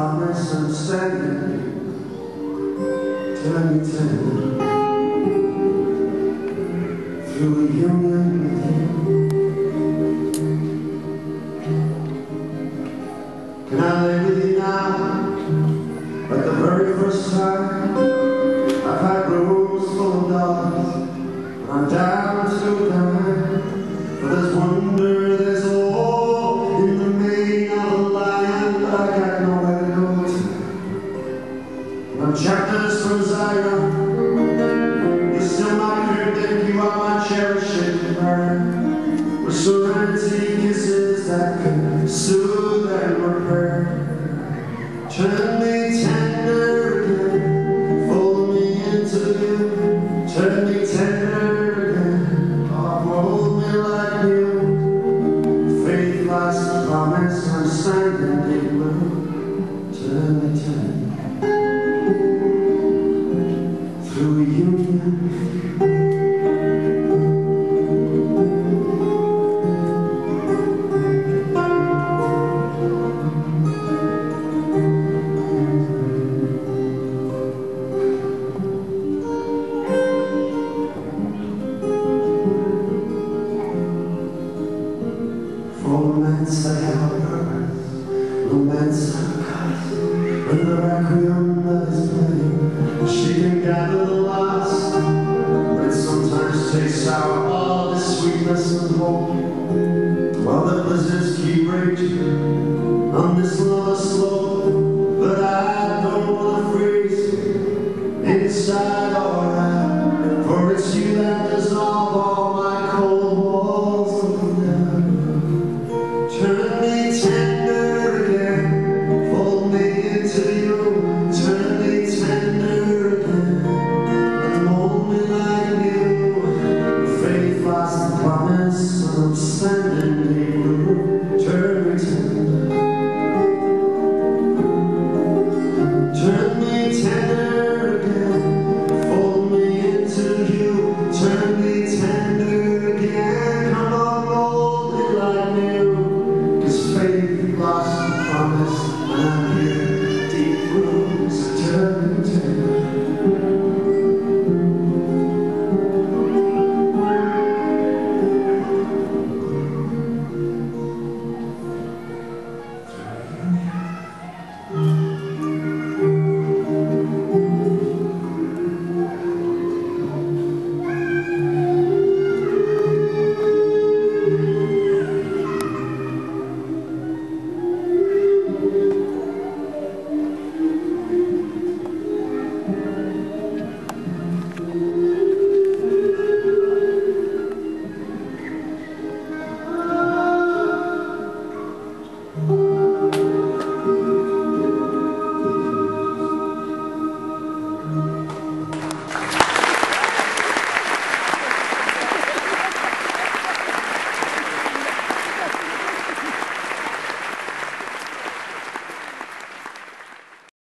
promise I'm Tell me, tell me. through a union with you. Can I live with you now? like the very first time. Chapters from Zion, you're still my cryptic, you are my cherishing bird. With serenity kisses that can soothe and repair. Turn me tender again, fold me into you. Turn me tender Romance I have romance While the blizzards keep raging on this lower slope, but I don't wanna freeze. Inside or out, for it's you that the promise of Sunday they. Turn me tender again, fold me into you. Turn me tender again, come on, like faith lost the promise